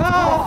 Oh!